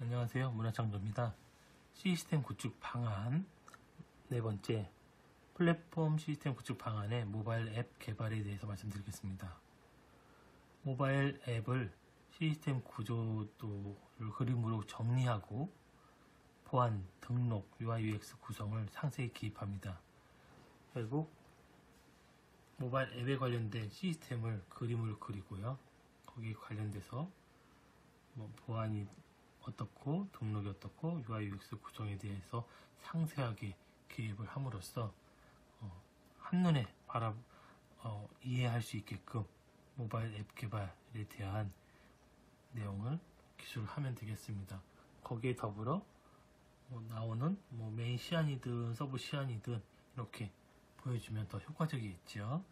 안녕하세요. 문화창조입니다. 시스템 구축 방안 네 번째 플랫폼 시스템 구축 방안의 모바일 앱 개발에 대해서 말씀드리겠습니다. 모바일 앱을 시스템 구조도를 그림으로 정리하고 보안, 등록, UI, UX 구성을 상세히 기입합니다. 결국 모바일 앱에 관련된 시스템을 그림을 그리고요. 거기에 관련돼서 뭐 보안이 어떻고 등록이 어떻고 UI UX 구성에 대해서 상세하게 기입을 함으로써 어, 한눈에 바라 어, 이해할 수 있게끔 모바일 앱 개발에 대한 내용을 기술을 하면 되겠습니다. 거기에 더불어 뭐 나오는 뭐 메인 시안이든 서브 시안이든 이렇게 보여주면 더 효과적이겠죠.